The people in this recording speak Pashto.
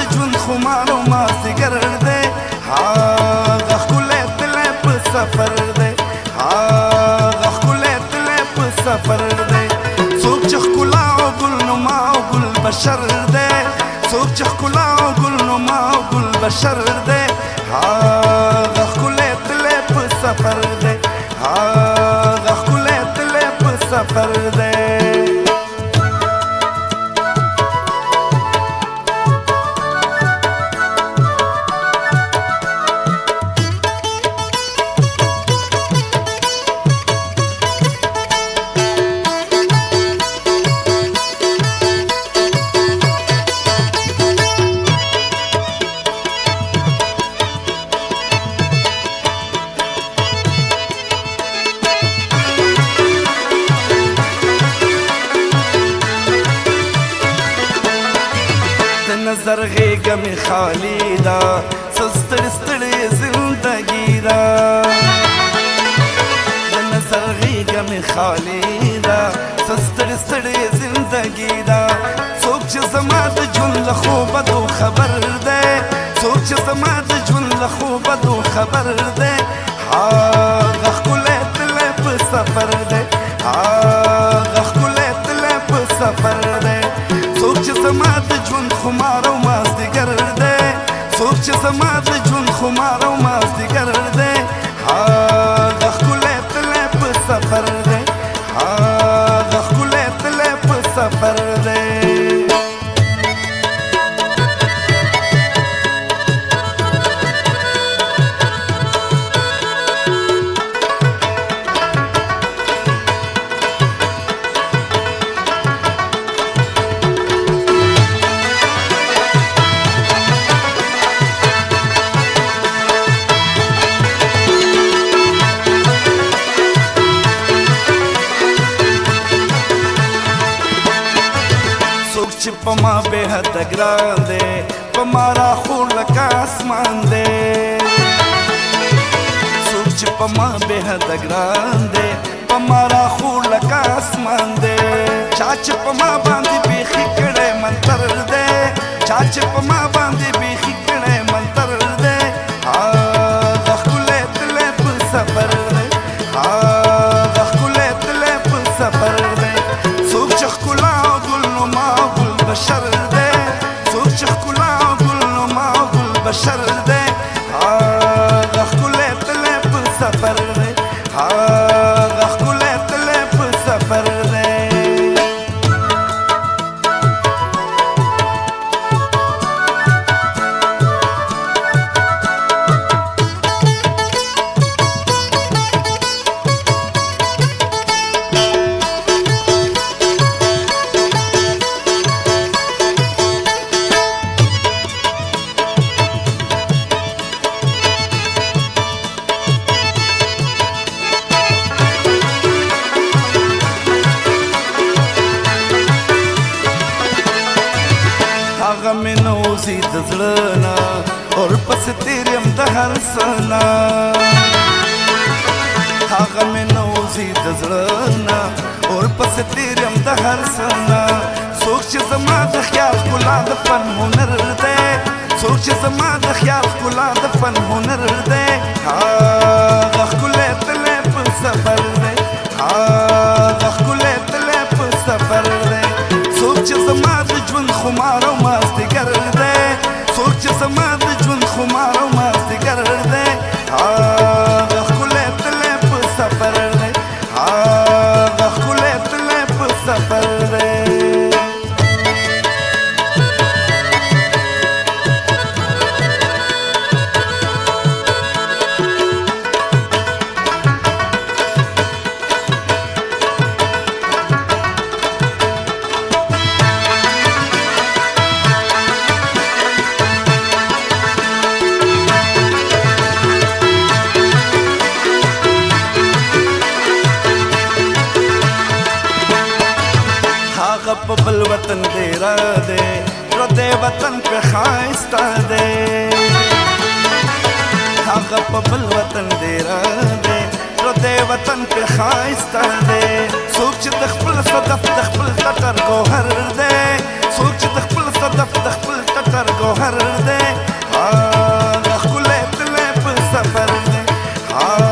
ټول ژوند خو مارو مازدیګر دی هاغه ښکلی تللی په سفر دی هاغه ښکلی تللی په سفر دی څوک چې ښکلا او ګل نما او ګل بشر دی څوک چې ښکلا او ګل نما او ګل بشر دی هاغه ښکلی تللی په سفر دی هاغه ښکلی تللی په سفر دی زرغې غمې خالی دا سستړ ستړې زندګي را د زرغې غمې خالی دا سستړ ستړې زندګي دا څوک چې زما د ژوند له خوبه دو خبر دی څوک چې زما د ژوند له خوبه دو خبر دی حال زما د جون خمار او مازدیګر دی د ښکلی تلی په سفر دی د ښکلی تلی په سفر دی په ما به حد ګران دی په ما را خور لکه اسمان دی څوک چې په ما به حد ګران دی په ما را خور لکه اسمان دی چا چې په ما باندې بیخي کړی منتر دی چا چې په ما باندې بیخي چې د زړه نه اور پس تیر يم د هر سنا هغه مې نو زی د زړه نه اور پس تیر يم د هر سنا څوک چې زما د خیال کولا د فن هنر دی څوک چې زما د خیال کولا د فن هنر دی هغه کولا وطن دی را دی را دی وطن په خایستا دی هغه په بل وطن دی را دی را دی وطن په خایستا دی څوک چې د خپل صدف د خپل تکر ګوهر دی څوک چې د خپل صدف د خپل تکر ګوهر دی هغه خپل تل په سفر دی هغه